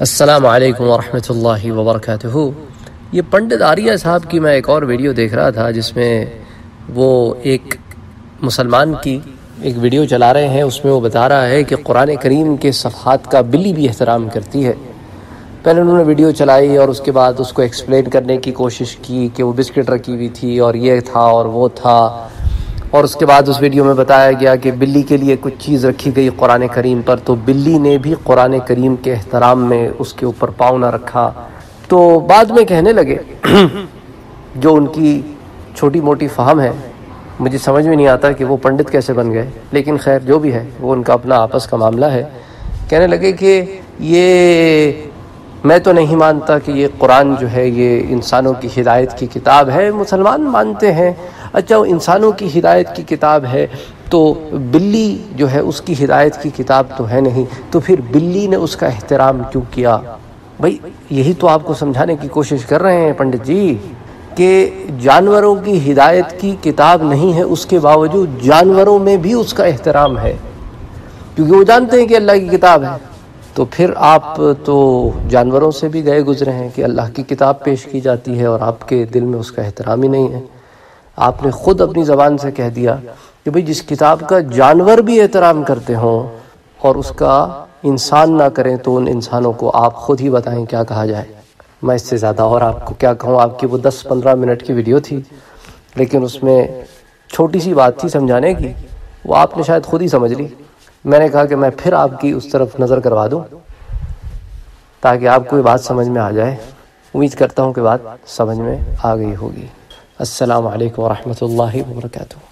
السلام علیکم ورحمۃ اللہ وبرکاتہ۔ یہ پنڈت آریہ صاحب کی میں ایک اور ویڈیو دیکھ رہا تھا، جس میں وہ ایک مسلمان کی ایک ویڈیو چلا رہے ہیں۔ اس میں وہ بتا رہا ہے کہ قرآن کریم کے صفحات کا بلی بھی احترام کرتی ہے۔ پہلے انہوں نے ویڈیو چلائی اور اس کے بعد اس کو ایکسپلین کرنے کی کوشش کی کہ وہ بسکٹ رکھی ہوئی تھی اور یہ تھا اور وہ تھا۔ اور اس کے بعد اس ویڈیو میں بتایا گیا کہ بلی کے لیے کچھ چیز رکھی گئی قرآن کریم پر، تو بلی نے بھی قرآن کریم کے احترام میں اس کے اوپر پاؤں نہ رکھا۔ تو بعد میں کہنے لگے جو ان کی چھوٹی موٹی فہم ہے، مجھے سمجھ میں نہیں آتا کہ وہ پنڈت کیسے بن گئے، لیکن خیر جو بھی ہے، وہ ان کا اپنا آپس کا معاملہ ہے۔ کہنے لگے کہ یہ میں تو نہیں مانتا کہ یہ قرآن جو ہے یہ انسانوں کی ہدایت کی کتاب ہے، مسلمان مانتے ہیں۔ اچھا وہ انسانوں کی ہدایت کی کتاب ہے تو بلی جو ہے اس کی ہدایت کی کتاب تو ہے نہیں۔ تو پھر بلی نے اس کا احترام کیوں کیا؟ بھائی، یہی تو آپ کو سمجھانے کی کوشش کر رہے ہیں پنڈت جی کہ جانوروں کی ہدایت کی کتاب نہیں ہے، اس کے باوجود جانوروں میں بھی اس کا احترام ہے۔ کیونکہ وہ جانتے ہیں کہ اللہ کی کتاب ہے۔ تو پھر آپ تو جانوروں سے بھی گئے گزرے ہیں کہ اللہ کی کتاب پیش کی جاتی ہے اور آپ کے دل میں اس کا احترام ہی نہیں ہے۔ آپ نے خود اپنی زبان سے کہہ دیا کہ بھئی جس کتاب کا جانور بھی احترام کرتے ہوں اور اس کا انسان نہ کریں تو ان انسانوں کو آپ خود ہی بتائیں کیا کہا جائے۔ میں اس سے زیادہ اور آپ کو کیا کہوں؟ آپ کی وہ دس پندرہ منٹ کی ویڈیو تھی، لیکن اس میں چھوٹی سی بات تھی سمجھانے کی، وہ آپ نے شاید خود ہی سمجھ لی۔ میں نے کہا کہ میں پھر آپ کی اس طرف نظر کروا دوں تاکہ آپ کو یہ بات سمجھ میں آ جائے۔ امید کرتا ہوں کہ بات سمجھ میں آ گئی ہوگی۔ السلام علیکم ورحمۃ اللہ وبرکاتہ۔